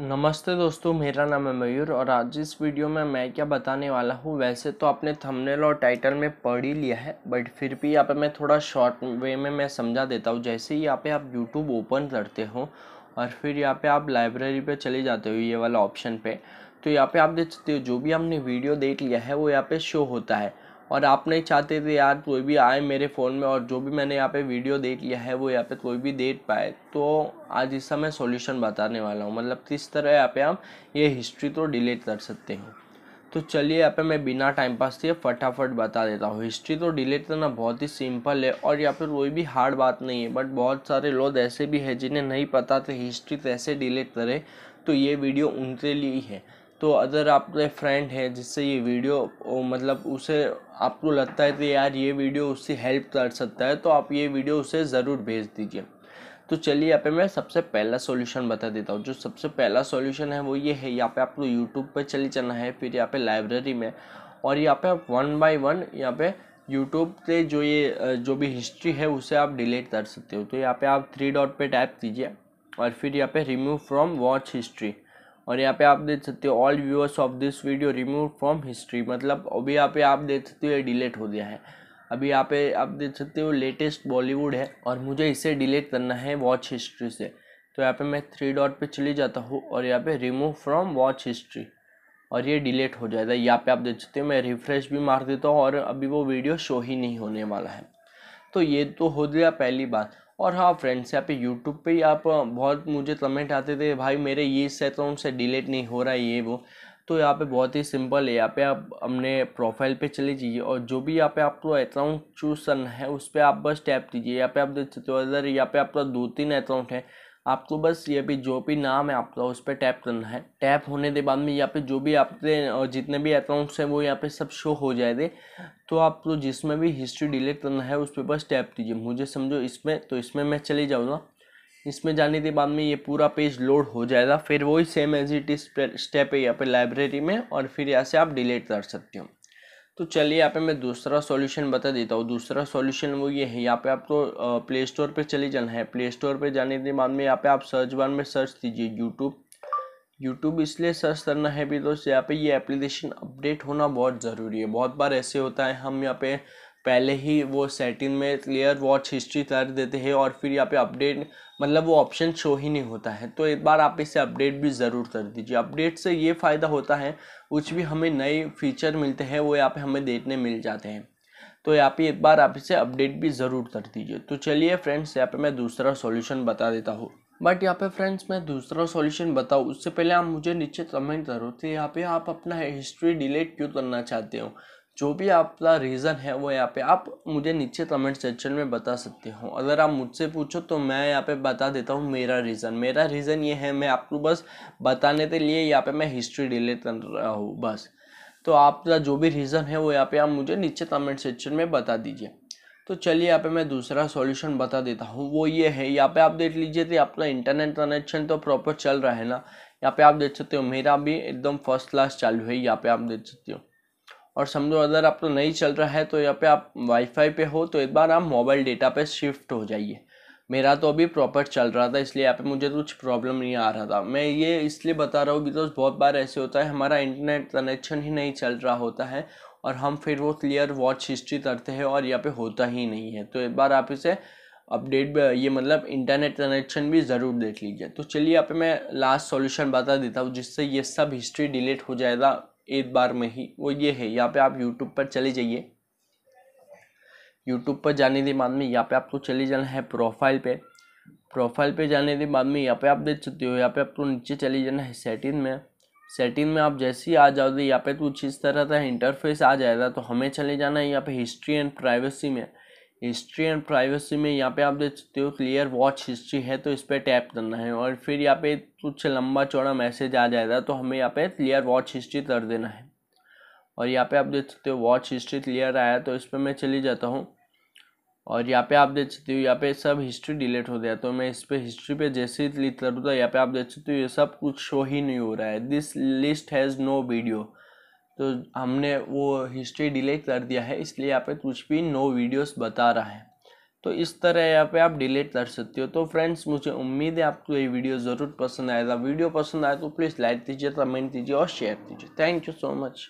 नमस्ते दोस्तों, मेरा नाम है मयूर और आज इस वीडियो में मैं क्या बताने वाला हूँ। वैसे तो आपने थंबनेल और टाइटल में पढ़ ही लिया है बट फिर भी यहाँ पे मैं थोड़ा शॉर्ट वे में मैं समझा देता हूँ। जैसे ही यहाँ पे आप यूट्यूब ओपन करते हो और फिर यहाँ पे आप लाइब्रेरी पे चले जाते हो ये वाला ऑप्शन पे तो यहाँ पे आप देख सकते हो, जो भी आपने वीडियो देख लिया है, वो यहाँ पे शो होता है। और आप नहीं चाहते थे यार कोई भी आए मेरे फ़ोन में और जो भी मैंने यहाँ पे वीडियो देख लिया है वो यहाँ पे कोई भी देख पाए तो आज इसका मैं सॉल्यूशन बताने वाला हूँ। मतलब किस तरह यहाँ पे आप ये हिस्ट्री तो डिलीट कर सकते हो। तो चलिए यहाँ पे मैं बिना टाइम पास किए फटाफट बता देता हूँ। हिस्ट्री तो डिलीट करना बहुत ही सिंपल है और यहाँ पे कोई भी हार्ड बात नहीं है बट बहुत सारे लोग ऐसे भी हैं जिन्हें नहीं पता थे हिस्ट्री कैसे डिलीट करें तो ये वीडियो उनके लिए ही है। तो अगर आपके फ्रेंड है जिससे ये वीडियो मतलब उसे, आपको लगता है कि यार ये वीडियो उससे हेल्प कर सकता है तो आप ये वीडियो उसे ज़रूर भेज दीजिए। तो चलिए यहाँ पे मैं सबसे पहला सॉल्यूशन बता देता हूँ। जो सबसे पहला सॉल्यूशन है वो ये है, यहाँ पे आपको यूट्यूब पे चले जाना है, फिर यहाँ पे लाइब्रेरी में, और यहाँ पे आप वन बाय वन यहाँ पे यूट्यूब से जो ये जो भी हिस्ट्री है उसे आप डिलीट कर सकते हो। तो यहाँ पे आप थ्री डॉट पे टाइप कीजिए, और फिर यहाँ पे रिमूव फ्रॉम वॉच हिस्ट्री और यहाँ पे आप देख सकते हो all viewers of this video remove from history मतलब अभी यहाँ पे आप देख सकते हो, ये डिलीट हो गया है। अभी यहाँ पे आप देख सकते हो लेटेस्ट बॉलीवुड है और मुझे इसे डिलीट करना है वॉच हिस्ट्री से। तो यहाँ पे मैं थ्री डॉट पे चली जाता हूँ और यहाँ पे रिमूव फ्रॉम वॉच हिस्ट्री और ये डिलीट हो जाएगा। यहाँ पे आप देख सकते हो, मैं रिफ्रेश भी मार देता हूँ और अभी वो वीडियो शो ही नहीं होने वाला है। तो ये तो हो गया पहली बात। और हाँ फ्रेंड्स यहाँ पे यूट्यूब पे ही आप बहुत मुझे कमेंट आते थे, भाई, मेरे ये इस अकाउंट से डिलीट नहीं हो रहा है ये वो। तो यहाँ पे बहुत ही सिंपल है, यहाँ पे आप अपने प्रोफ़ाइल पे चले जाइए और जो भी यहाँ पे आपको अकाउंट चूज़ करना है, उस पर आप बस टैप कीजिए यहाँ पे आप देख सकते हो अगर यहाँ पे आपका दो तीन अकाउंट है। आपको बस ये भी जो भी नाम है आपका उस पर टैप करना है। टैप होने के बाद में यहाँ पे जो भी आपके जितने भी अकाउंट्स हैं वो यहाँ पे सब शो हो जाएँगे। तो आपको जिसमें भी हिस्ट्री डिलीट करना है उस पर बस टैप दीजिए मुझे समझो इसमें तो इसमें मैं चले जाऊँगा। इसमें जाने के बाद में ये पूरा पेज लोड हो जाएगा। फिर वही same as it is step है यहाँ पे लाइब्रेरी में और फिर यहाँ से आप डिलीट कर सकते हो। तो चलिए यहाँ पे मैं दूसरा सॉल्यूशन बता देता हूँ। दूसरा सॉल्यूशन वो ये है, यहाँ पे आपको प्ले स्टोर पर चले जाना है। प्ले स्टोर पर जाने के बाद में यहाँ पे आप सर्च बार में सर्च कीजिए यूट्यूब यूट्यूब इसलिए सर्च करना है भी दोस्त यहाँ पे ये एप्लीकेशन अपडेट होना बहुत ज़रूरी है। बहुत बार ऐसे होता है, हम यहाँ पे पहले ही वो सेटिंग में क्लियर वॉच हिस्ट्री कर देते हैं और फिर यहाँ पे अपडेट मतलब वो ऑप्शन शो ही नहीं होता है। तो एक बार आप इसे अपडेट भी ज़रूर कर दीजिए। अपडेट से ये फ़ायदा होता है, कुछ भी हमें नए फीचर मिलते हैं, वो यहाँ पे हमें देखने मिल जाते हैं। तो यहाँ पे एक बार आप इसे अपडेट भी ज़रूर कर दीजिए। तो चलिए फ्रेंड्स यहाँ पे मैं दूसरा सॉल्यूशन बता देता हूँ। बट यहाँ पे फ्रेंड्स मैं दूसरा सॉल्यूशन बताऊँ। उससे पहले आप मुझे नीचे कमेंट करो तो यहाँ पे आप अपना हिस्ट्री डिलीट क्यों करना चाहते हो? जो भी आपका रीज़न है वो यहाँ पे आप मुझे नीचे कमेंट सेक्शन में बता सकते हो। अगर आप मुझसे पूछो तो मैं यहाँ पे बता देता हूँ मेरा रीज़न मेरा रीज़न ये है, मैं आपको बस बताने के लिए यहाँ पे मैं हिस्ट्री डिलीट कर रहा हूँ, बस। तो आपका जो भी रीज़न है वो यहाँ पे आप मुझे नीचे कमेंट सेक्शन में बता दीजिए। तो चलिए यहाँ पे मैं दूसरा सॉल्यूशन बता देता हूँ। वो ये है, यहाँ पे आप देख लीजिए तो आपका इंटरनेट कनेक्शन तो प्रॉपर चल रहा है ना। यहाँ पे आप देख सकते हो, मेरा भी एकदम फ़र्स्ट क्लास चालू है, यहाँ पे आप देख सकते हो। और समझो अगर आप तो नहीं चल रहा है तो यहाँ पे आप वाईफाई पे हो तो एक बार आप मोबाइल डेटा पे शिफ्ट हो जाइए। मेरा तो अभी प्रॉपर चल रहा था, इसलिए यहाँ पे मुझे कुछ प्रॉब्लम नहीं आ रहा था। मैं ये इसलिए बता रहा हूँ बिकॉज़ बहुत बार ऐसे होता है, हमारा इंटरनेट कनेक्शन ही नहीं चल रहा होता है और हम फिर वो क्लियर वॉच हिस्ट्री करते हैं और यहाँ पे होता ही नहीं है। तो एक बार आप इसे अपडेट ये मतलब इंटरनेट कनेक्शन भी ज़रूर देख लीजिए। तो चलिए यहाँ पे मैं लास्ट सॉल्यूशन बता देता हूँ जिससे ये सब हिस्ट्री डिलीट हो जाएगा। एक बार में ही, वो ये है, यहाँ पे आप यूट्यूब पर चले जाइए। यूट्यूब पर जाने के बाद में यहाँ पे आपको चले जाना है प्रोफ़ाइल पे। प्रोफ़ाइल पे जाने के बाद में यहाँ पे आप देख सकते हो, यहाँ पे आपको नीचे चले जाना है सेटिंग में। सेटिंग में आप जैसे ही आ जाओगे, यहाँ पे कुछ इस तरह का इंटरफेस आ जाएगा तो हमें चले जाना है यहाँ पे हिस्ट्री एंड प्राइवेसी में। हिस्ट्री एंड प्राइवेसी में यहाँ पे आप देख सकते हो क्लियर वॉच हिस्ट्री है तो इस पर टैप करना है और फिर यहाँ पे कुछ लंबा चौड़ा मैसेज आ जाएगा तो हमें यहाँ पे क्लियर वॉच हिस्ट्री कर देना है। और यहाँ पे आप देख सकते हो वॉच हिस्ट्री क्लियर आया तो इस पर मैं चली जाता हूँ। और यहाँ पे आप देख सकते हो यहाँ पे सब हिस्ट्री डिलीट हो गया तो मैं इस पर हिस्ट्री पे जैसे ही क्लिक करूँ यहाँ पे आप देख सकते हो ये सब कुछ शो ही नहीं हो रहा है। This list has no video. तो हमने वो हिस्ट्री डिलीट कर दिया है, इसलिए यहाँ पे कुछ भी नो वीडियोस बता रहा है। तो इस तरह यहाँ पे आप डिलीट कर सकते हो। तो फ्रेंड्स मुझे उम्मीद है आपको ये वीडियो ज़रूर पसंद आएगा। वीडियो पसंद आए तो प्लीज़ लाइक दीजिए कमेंट दीजिए और शेयर कीजिए थैंक यू सो मच